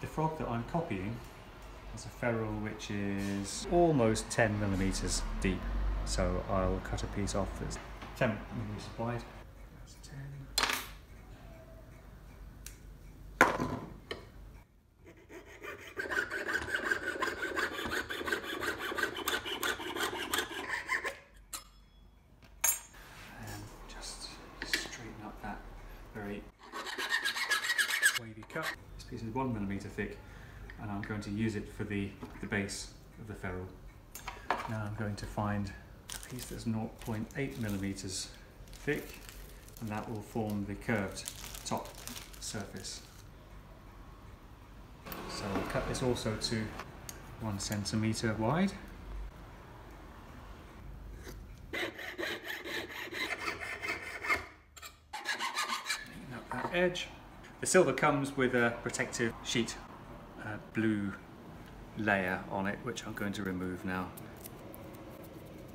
The frog that I'm copying is a ferrule which is almost 10 millimeters deep. So I'll cut a piece off that's 10 millimeters wide. That's 10. And just straighten up that very wavy cut. This piece is one millimeter thick and I'm going to use it for the, the base of the ferrule. Now I'm going to find a piece that's 0.8 millimeters thick and that will form the curved top surface. So I'll cut this also to one centimeter wide. That edge. The silver comes with a protective sheet, a blue layer on it, which I'm going to remove now.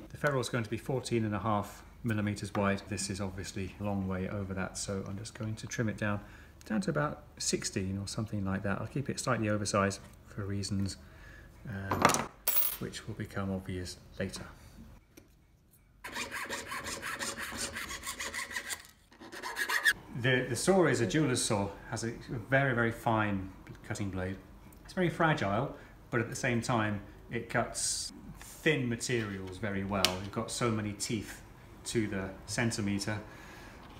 The ferrule is going to be 14 and a half millimeters wide. This is obviously a long way over that, so I'm just going to trim it down, down to about 16 or something like that. I'll keep it slightly oversized for reasons um, which will become obvious later. The, the saw is a jeweler's saw, has a very, very fine cutting blade. It's very fragile, but at the same time, it cuts thin materials very well. You've got so many teeth to the centimetre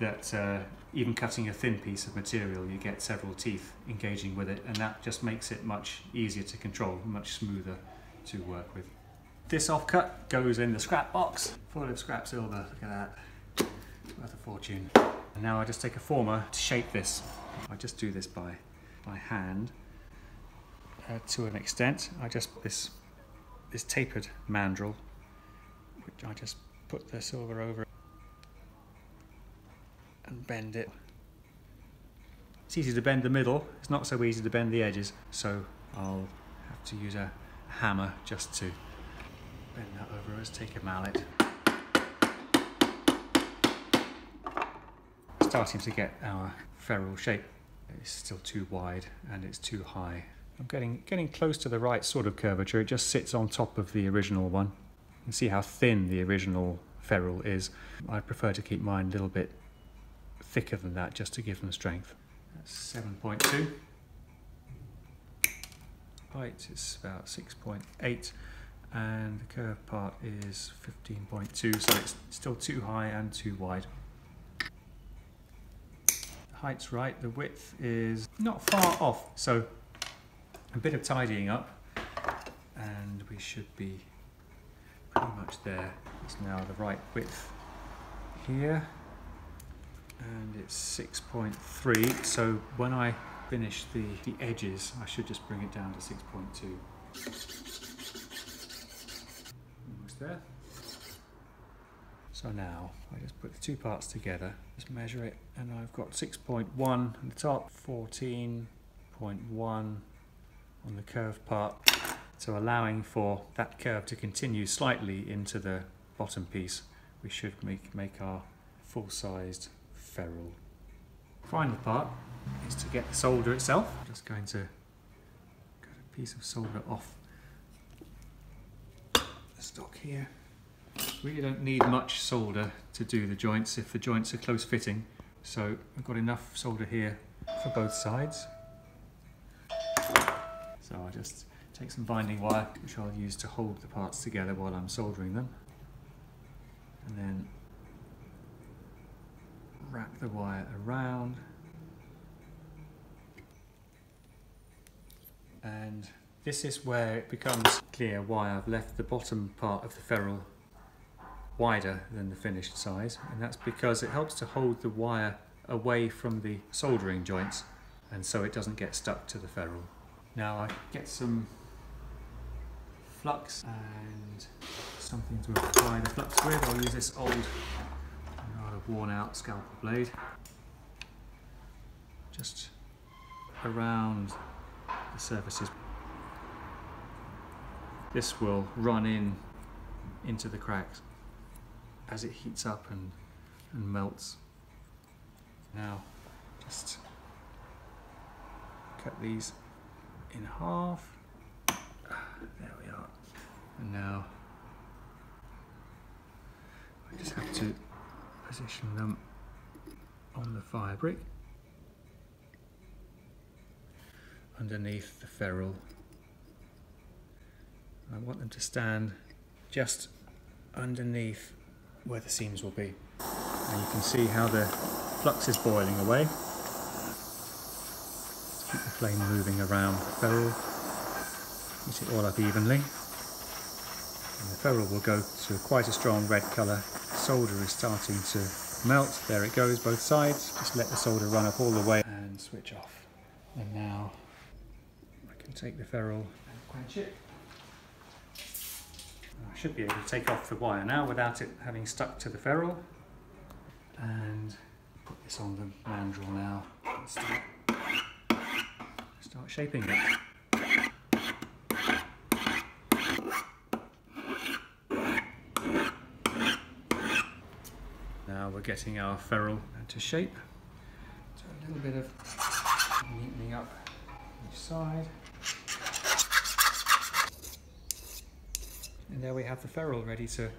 that uh, even cutting a thin piece of material, you get several teeth engaging with it, and that just makes it much easier to control, much smoother to work with. This offcut goes in the scrap box, full of scrap silver, look at that, worth a fortune. And now I just take a former to shape this. I just do this by, by hand uh, to an extent. I just put this, this tapered mandrel, which I just put the silver over and bend it. It's easy to bend the middle, it's not so easy to bend the edges, so I'll have to use a hammer just to bend that over. Let's take a mallet. Starting to get our ferrule shape. It's still too wide and it's too high. I'm getting, getting close to the right sort of curvature. It just sits on top of the original one. You can see how thin the original ferrule is. I prefer to keep mine a little bit thicker than that just to give them strength. That's 7.2. Height is about 6.8 and the curved part is 15.2 so it's still too high and too wide. Height's right, the width is not far off. So a bit of tidying up and we should be pretty much there. It's now the right width here and it's 6.3 so when I finish the, the edges I should just bring it down to 6.2 almost there so now I just put the two parts together just measure it and I've got 6.1 on the top 14.1 on the curved part so allowing for that curve to continue slightly into the bottom piece we should make, make our full-sized ferrule. Final part is to get the solder itself. I'm just going to cut a piece of solder off the stock here. Really don't need much solder to do the joints if the joints are close fitting. So I've got enough solder here for both sides. So I just take some binding wire which I'll use to hold the parts together while I'm soldering them. And then wrap the wire around and this is where it becomes clear why I've left the bottom part of the ferrule wider than the finished size and that's because it helps to hold the wire away from the soldering joints and so it doesn't get stuck to the ferrule. Now I get some flux and something to apply the flux with. I'll use this old rather worn out scalpel blade just around the surfaces. This will run in into the cracks as it heats up and, and melts. Now just cut these in half. There we are. And now I just have to position them on the fire brick underneath the ferrule. I want them to stand just underneath where the seams will be. And you can see how the flux is boiling away. Keep the flame moving around the ferrule. Heat it all up evenly. And the ferrule will go to quite a strong red colour. Solder is starting to melt. There it goes, both sides. Just let the solder run up all the way and switch off. And now I can take the ferrule and quench it. I should be able to take off the wire now without it having stuck to the ferrule. And put this on the mandrel now. and Start, start shaping it. Now we're getting our ferrule into shape. So a little bit of neatening up each side. And there we have the ferrule ready to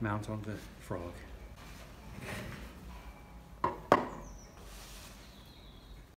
mount on the frog.